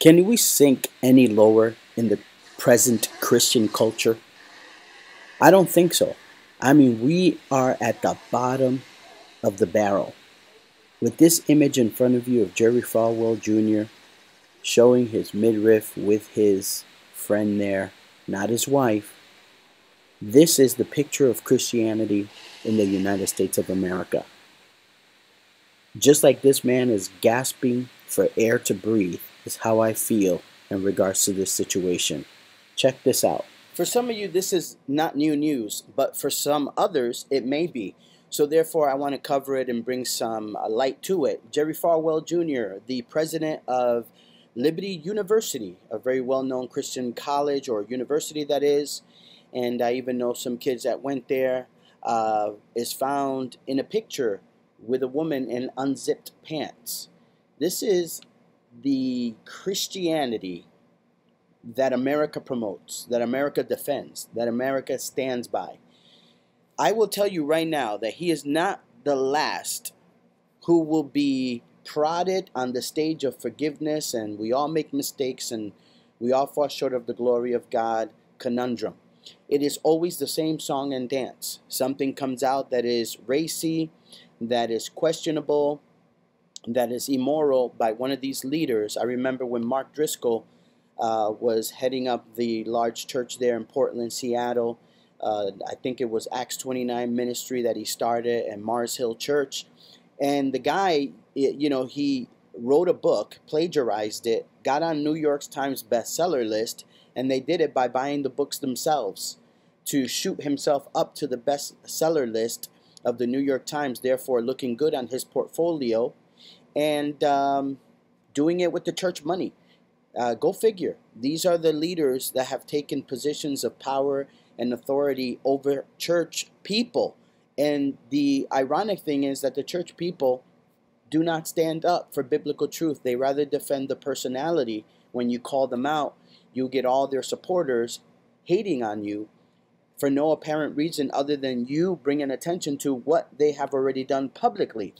Can we sink any lower in the present Christian culture? I don't think so. I mean, we are at the bottom of the barrel. With this image in front of you of Jerry Falwell Jr. showing his midriff with his friend there, not his wife, this is the picture of Christianity in the United States of America. Just like this man is gasping for air to breathe, is how I feel in regards to this situation. Check this out. For some of you, this is not new news, but for some others, it may be. So therefore, I want to cover it and bring some uh, light to it. Jerry Falwell Jr., the president of Liberty University, a very well-known Christian college or university that is, and I even know some kids that went there, uh, is found in a picture with a woman in unzipped pants. This is the Christianity that America promotes, that America defends, that America stands by. I will tell you right now that he is not the last who will be prodded on the stage of forgiveness and we all make mistakes and we all fall short of the glory of God conundrum. It is always the same song and dance. Something comes out that is racy, that is questionable, that is immoral by one of these leaders. I remember when Mark Driscoll uh, was heading up the large church there in Portland, Seattle. Uh, I think it was Acts 29 ministry that he started and Mars Hill Church. And the guy, you know, he wrote a book, plagiarized it, got on New York Times bestseller list, and they did it by buying the books themselves to shoot himself up to the bestseller list of the New York Times, therefore looking good on his portfolio and um, doing it with the church money. Uh, go figure. These are the leaders that have taken positions of power and authority over church people. And the ironic thing is that the church people do not stand up for biblical truth. They rather defend the personality. When you call them out, you get all their supporters hating on you for no apparent reason other than you bringing attention to what they have already done publicly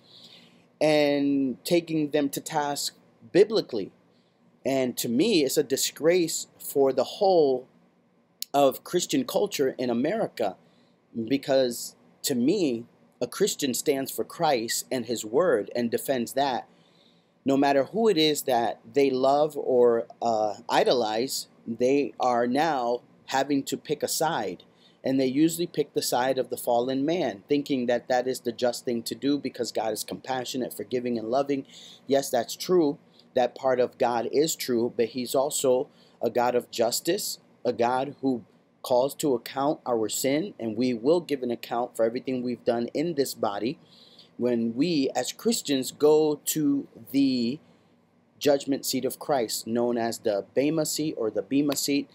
and taking them to task biblically. And to me, it's a disgrace for the whole of Christian culture in America because to me, a Christian stands for Christ and His Word and defends that. No matter who it is that they love or uh, idolize, they are now having to pick a side and they usually pick the side of the fallen man, thinking that that is the just thing to do because God is compassionate, forgiving, and loving. Yes, that's true. That part of God is true, but He's also a God of justice, a God who calls to account our sin, and we will give an account for everything we've done in this body when we, as Christians, go to the judgment seat of Christ, known as the Bema seat or the Bema seat.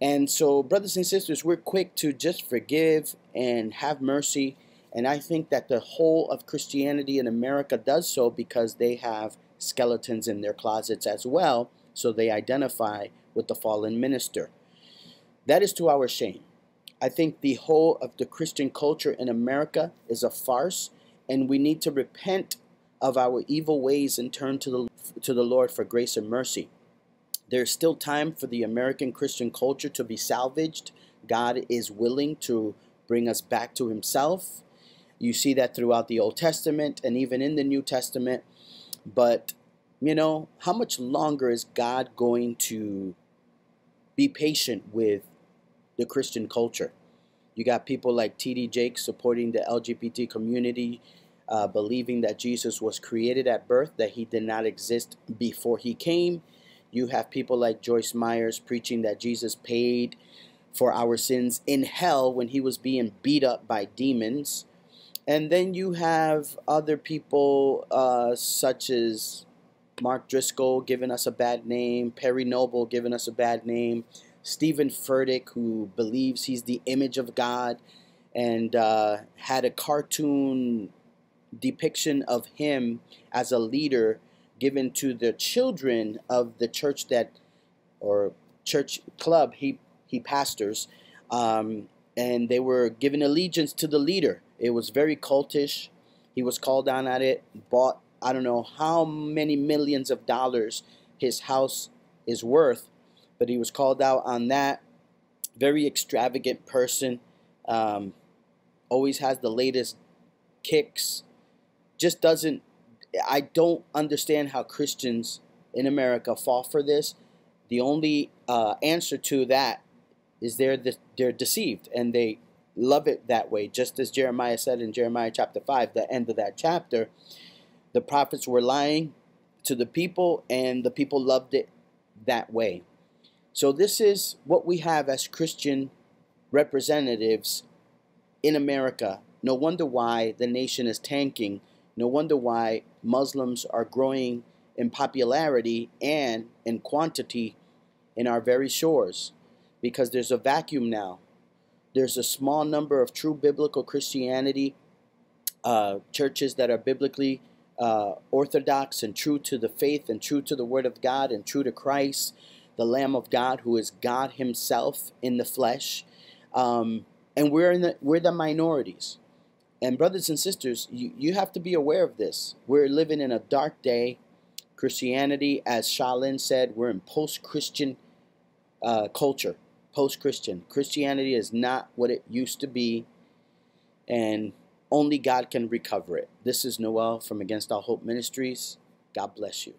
And so, brothers and sisters, we're quick to just forgive and have mercy. And I think that the whole of Christianity in America does so because they have skeletons in their closets as well. So they identify with the fallen minister. That is to our shame. I think the whole of the Christian culture in America is a farce, and we need to repent of our evil ways and turn to the, to the Lord for grace and mercy. There's still time for the American Christian culture to be salvaged. God is willing to bring us back to Himself. You see that throughout the Old Testament and even in the New Testament. But, you know, how much longer is God going to be patient with the Christian culture? You got people like T.D. Jakes supporting the LGBT community, uh, believing that Jesus was created at birth, that he did not exist before he came you have people like Joyce Myers preaching that Jesus paid for our sins in hell when he was being beat up by demons. And then you have other people uh, such as Mark Driscoll giving us a bad name, Perry Noble giving us a bad name, Stephen Furtick, who believes he's the image of God and uh, had a cartoon depiction of him as a leader given to the children of the church that or church club he he pastors um, and they were given allegiance to the leader it was very cultish he was called down at it bought i don't know how many millions of dollars his house is worth. But he was called out on that. Very extravagant person. Um, always has the latest kicks. Just doesn't. I don't understand how Christians in America fall for this. The only uh, answer to that is they're the, they're deceived and they love it that way. Just as Jeremiah said in Jeremiah chapter five, the end of that chapter, the prophets were lying to the people, and the people loved it that way. So this is what we have as Christian representatives in America. No wonder why the nation is tanking. No wonder why Muslims are growing in popularity and in quantity in our very shores because there's a vacuum now. There's a small number of true biblical Christianity uh, churches that are biblically uh, orthodox and true to the faith and true to the Word of God and true to Christ, the Lamb of God, who is God Himself in the flesh. Um, and we're in the we're the minorities. And brothers and sisters, you, you have to be aware of this. We're living in a dark day. Christianity, as Shaolin said, we're in post-Christian uh, culture. Post-Christian. Christianity is not what it used to be. And only God can recover it. This is Noel from Against All Hope Ministries. God bless you.